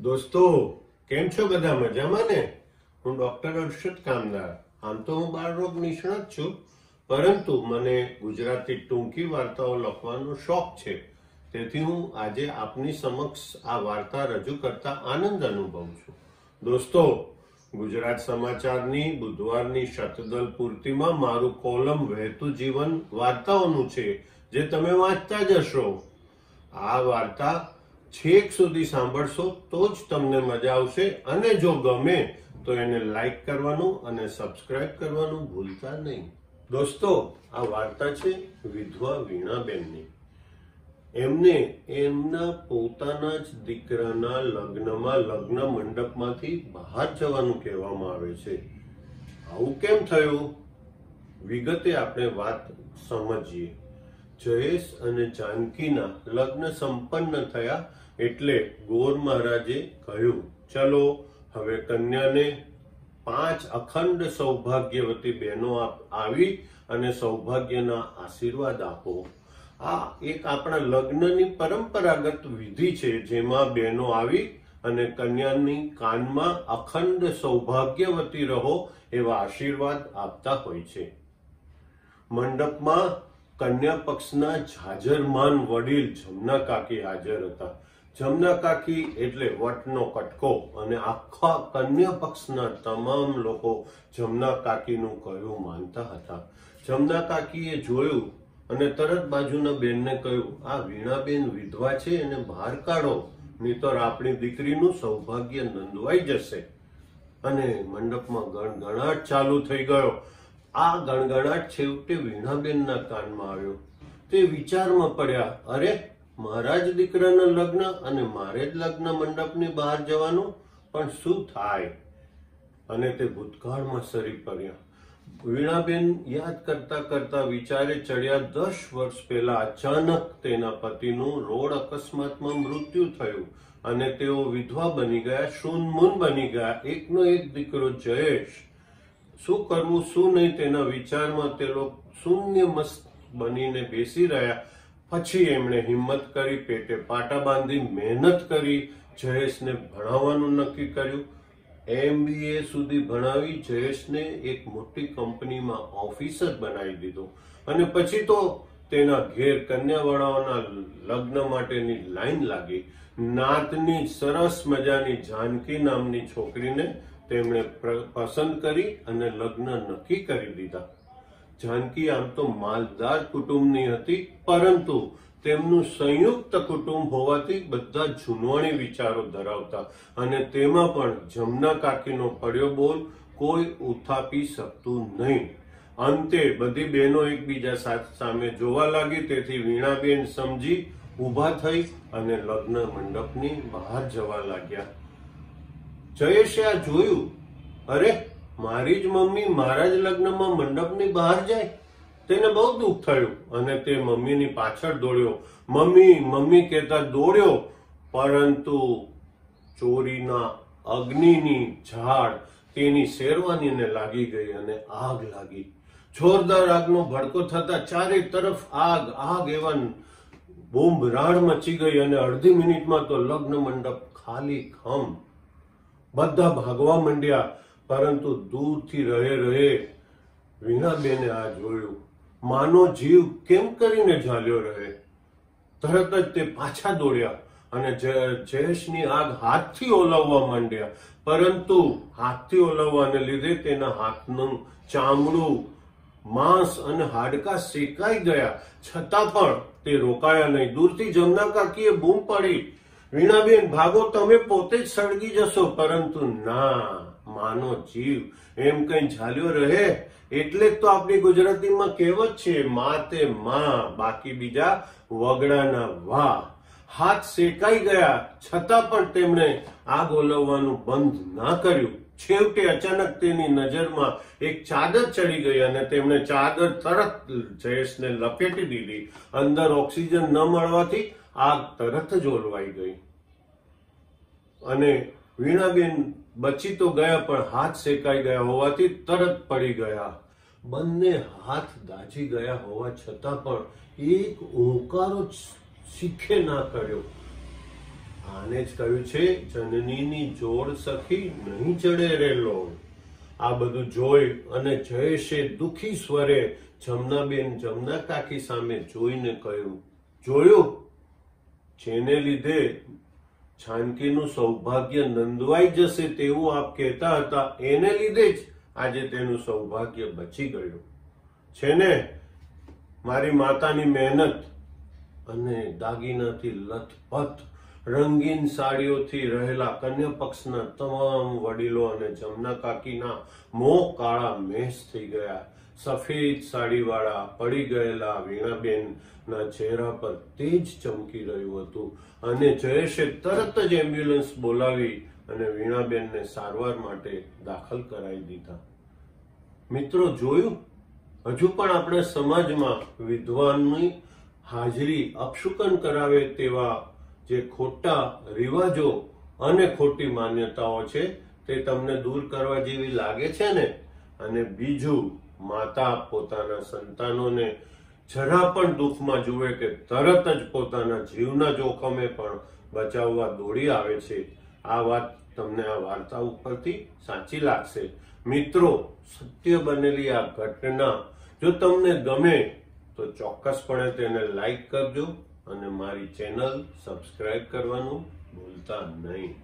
દોસ્તો, કેમ છો બધા મજામાં ને? હું ડોક્ટર અર્ષદ કામદાર. આમ તો હું બાળરોગ નિષ્ણાત છું, પરંતુ મને ગુજરાતી ટૂંકી વાર્તાઓ લખવાનો શોખ છે. તેથી હું આજે આપની સમક્ષ આ વાર્તા રજૂ કરતા આનંદ અનુભવું છું. દોસ્તો, ગુજરાત સમાચારની બુધવારની શતદલ પૂર્તિમાં મારું કોલમ વહેતું જીવન વાર્તાઓનું છે, જે તમે વાંચતા જ હશો. આ વાર્તા છેક સુધી સાંભળશો તો જ તમને મજા આવશે અને જો ગમે તો એને લાઈક કરવાનું અને સબસ્ક્રાઇબ કરવાનું ભૂલતા નહીં. દોસ્તો, આ વાર્તા છે વિધવા વીણાબેનની. એમને એમના પોતાના જ દીકરાના લગ્નમાં, લગ્ન મંડપમાંથી બહાર જવાનું કહેવામાં આવે છે. આવું કેમ થયું? વિગતે આપણે વાત સમજીએ. જયેશ અને જાનકીના લગ્ન સંપન્ન થયા એટલે ગોર મહારાજે કહ્યું, ચલો, હવે કન્યાને પાંચ અખંડ સૌભાગ્યવતી બહેનો આવી અને સૌભાગ્યના આશીર્વાદ આપો. આ એક આપણા લગ્નની પરંપરાગત વિધિ છે, જેમાં બહેનો આવી અને કન્યાની કાનમાં અખંડ સૌભાગ્યવતી રહો એવા આશીર્વાદ આપતા હોય છે. મંડપમાં કન્યા પક્ષના જાજરમાન વડીલ જમના કાકી હાજર હતા. જમના કાકી એટલે વટનો કટકો અને આખા કન્યા પક્ષના તમામ લોકો જમના કાકીનું કહ્યું માનતા હતા. જમના કાકીએ જોયું અને તરત બાજુના બેનને કહ્યું, આ વીણાબેન વિધવા છે, એને બહાર કાઢો, નહીતર આપણી દીકરીનું સૌભાગ્ય નંદવાઈ જશે. અને મંડપમાં ગણગણાટ ચાલુ થઈ ગયો. આ ગણગણાટ છેવટે વીણાબેનના કાનમાં આવ્યો. તે વિચારમાં પડ્યા, અરે મારા જ દીકરાના લગ્ન અને મારે જ લગ્ન મંડપની બહાર જવાનું? પણ શું થાય? અને તે ભૂતકાળમાં સરી પડ્યા. વીણાબેન યાદ કરતા કરતા વિચારે ચડ્યા દસ વર્ષ પહેલા અચાનક તેના પતિનું રોડ અકસ્માતમાં મૃત્યુ થયું અને તેઓ વિધવા બની ગયા, શૂનમૂન બની ગયા. એકનો એક દીકરો જયેશ શું કરવું, શું નહીં તેના વિચારમાં તે લોકો શૂન્ય મસ્ત બનીને બેસી રહ્યા. પછી એમણે હિંમત કરી, પેટે પાટા બાંધી મહેનત કરી, જયેશને ભણાવવાનું નક્કી કર્યું. એમબીએ સુધી ભણાવી જયેશને એક મોટી કંપનીમાં ઓફિસર બનાવી દીધો. અને પછી તો તેના ઘેર કન્યાવાળાઓના લગ્ન માટેની લાઈન લાગી. નાતની સરસ મજાની જાનકી નામની છોકરીને તેમણે પસંદ કરી અને લગ્ન નક્કી કરી દીધા. જાનકી આમ તો માલદાર કુટુંબની હતી, પરંતુ તેમનું સંયુક્ત કુટુંબ હોવાથી બધા જૂનવાણી વિચારો ધરાવતા અને તેમાં પણ જમના કાકીનો પડ્યો બોલ કોઈ ઉથાપી શકતું નહીં. અંતે બધી બહેનો એકબીજા સામે જોવા લાગી, તેથી વીણાબેન સમજી ઊભા થઈ અને લગ્ન મંડપની બહાર જવા લાગ્યા. જયેશે આ જોયું? અરે, મારી જ મમ્મી મારા જ લગ્નમાં મંડપની બહાર જાય. તેને બહુ દુઃખ થયું અને તે મમ્મીની પાછળ દોડ્યો. મમ્મી મમ્મી કહેતા દોડ્યો, પરંતુ ચોરીના અગ્નિની ઝાડ તેની શેરવાનીને લાગી ગઈ અને આગ લાગી. જોરદાર આગનો ભડકો થતા ચારે તરફ આગ આગ એવા બૂમ રાડ મચી ગઈ અને અડધી મિનિટમાં તો લગ્ન મંડપ ખાલી ખમ. બધા ભાગવા માંડ્યા, પરંતુ દૂરથી રહે રહે વીણાબેને આ જોયું. માનો જીવ કેમ કરીને ઝાલ્યો રહે? તરત જ તે પાછા દોડ્યા અને જયેશની આગ હાથથી ઓલવવા માંડ્યા. પરંતુ હાથથી ઓલવવાને લીધે તેના હાથનું ચામડું માંસ અને હાડકા શેકાઈ ગયા. છતાં પણ તે રોકાયા નહીં. દૂરથી જમના કાકીએ બૂમ પાડી. વીણાબેન, ભાગો, તમે પોતે જ સળગી જશો. પરંતુ ના, માનો જીવ. એમ કઈ ઝાલ્યો રહે? એટલે તો આપણી ગુજરાતીમાં કહેવત છે મા તે માં, બાકી બીજા વગડાના વા. હાથ શેકાઈ ગયા. છતાં પણ તેમણે આગ ઓલવવાનું બંધ ના કર્યું. છેવટે અચાનક તેની નજરમાં એક ચાદર ચડી ગઈ અને તેમણે ચાદર તરત જયેશને લપેટી દીધી. અંદર ઓક્સિજન ન મળવાથી આગ તરત જ ઓલવાઈ ગઈ. અને વીણાબેન બચી તો ગયા, પણ હાથ શેકાઈ ગયા હોવાથી તરત પડી ગયા. બંને હાથ દાજી ગયા હોવા છતાં પણ એક ઓંકારો શીખે ના કર્યો આને જ કહ્યું છે, જનનીની જોડ સખી નહીં ચડે રેલો આ બધું જોઈ અને જયેશે દુખી સ્વરે જમનાબેન જમના કાકી સામે જોઈને કહ્યું, જોયું? જેને લીધે જાનકીનું સૌભાગ્ય નંદવાઈ જશે તેવું આપ કહેતા હતા. એને લીધે જ આજે તેનું સૌભાગ્ય બચી ગયું. છે ને મારી માતાની મહેનત અને દાગીનાથી લથપથ રંગીન સાડીઓથી રહેલા કન્યા પક્ષના તમામ વડીલો અને જમના કાકીના મોં કાળા મેષ થઈ ગયા. સફેદ સાડીવાળા પડી ગયેલા વીણાબેનના ચહેરા પર તેજ ચમકી રહ્યું હતું અને જયેશે તરત જ એમ્બ્યુલન્સ બોલાવી અને વીણાબેનને સારવાર માટે દાખલ કરાવી દીધા. મિત્રો, જોયું? હજુ પણ આપણે સમાજમાં વિદ્વાનની હાજરી અપશુકન કરાવે તેવા જે ખોટા રિવાજો અને ખોટી માન્યતાઓ છે તે તમને દૂર કરવા જેવી લાગે છે ને? અને બીજું માતા પોતાના સંતાનોને જરા પણ દુઃખમાં જુએ કે તરત જ પોતાના જીવના જોખમે પણ બચાવવા દોડી આવે છે. આ વાત તમને આ વાર્તા ઉપરથી સાચી લાગશે. મિત્રો, સત્ય બનેલી આ ઘટના જો તમને ગમે તો ચોક્કસપણે તેને લાઈક કરજો અને મારી ચેનલ સબસ્ક્રાઈબ કરવાનું ભૂલતા નહીં.